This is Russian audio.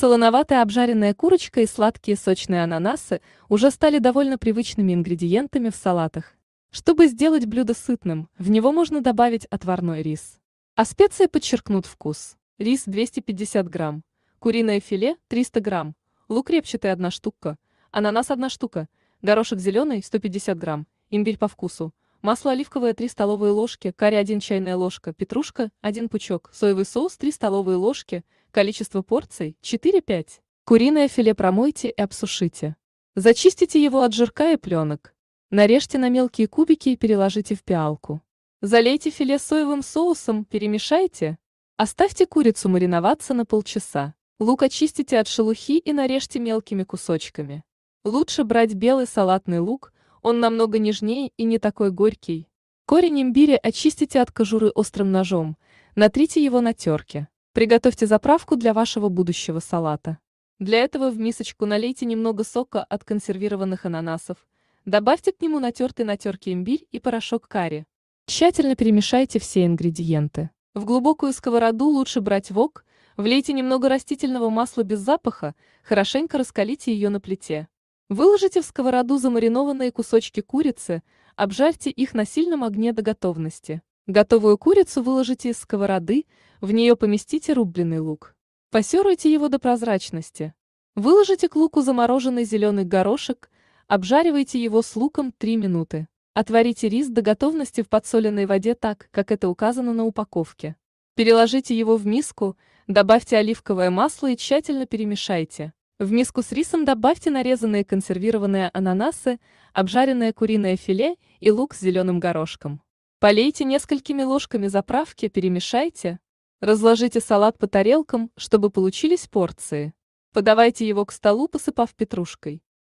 Солоноватая обжаренная курочка и сладкие сочные ананасы уже стали довольно привычными ингредиентами в салатах. Чтобы сделать блюдо сытным, в него можно добавить отварной рис. А специи подчеркнут вкус. Рис 250 грамм, куриное филе 300 грамм, лук репчатый 1 штука, ананас 1 штука, горошек зеленый 150 грамм, имбирь по вкусу, масло оливковое 3 столовые ложки, карри 1 чайная ложка, петрушка 1 пучок, соевый соус 3 столовые ложки, количество порций 4-5. Куриное филе промойте и обсушите. Зачистите его от жирка и пленок. Нарежьте на мелкие кубики и переложите в пиалку. Залейте филе соевым соусом, перемешайте. Оставьте курицу мариноваться на полчаса. Лук очистите от шелухи и нарежьте мелкими кусочками. Лучше брать белый салатный лук, он намного нежнее и не такой горький. Корень имбиря очистите от кожуры острым ножом, натрите его на терке. Приготовьте заправку для вашего будущего салата. Для этого в мисочку налейте немного сока от консервированных ананасов, Добавьте к нему натертый на терке имбирь и порошок карри. Тщательно перемешайте все ингредиенты. В глубокую сковороду лучше брать вок, влейте немного растительного масла без запаха, хорошенько раскалите ее на плите. Выложите в сковороду замаринованные кусочки курицы, обжарьте их на сильном огне до готовности. Готовую курицу выложите из сковороды, в нее поместите рубленый лук. Пассеруйте его до прозрачности. Выложите к луку замороженный зеленый горошек, Обжаривайте его с луком 3 минуты. Отварите рис до готовности в подсоленной воде так, как это указано на упаковке. Переложите его в миску, добавьте оливковое масло и тщательно перемешайте. В миску с рисом добавьте нарезанные консервированные ананасы, обжаренное куриное филе и лук с зеленым горошком. Полейте несколькими ложками заправки, перемешайте. Разложите салат по тарелкам, чтобы получились порции. Подавайте его к столу, посыпав петрушкой.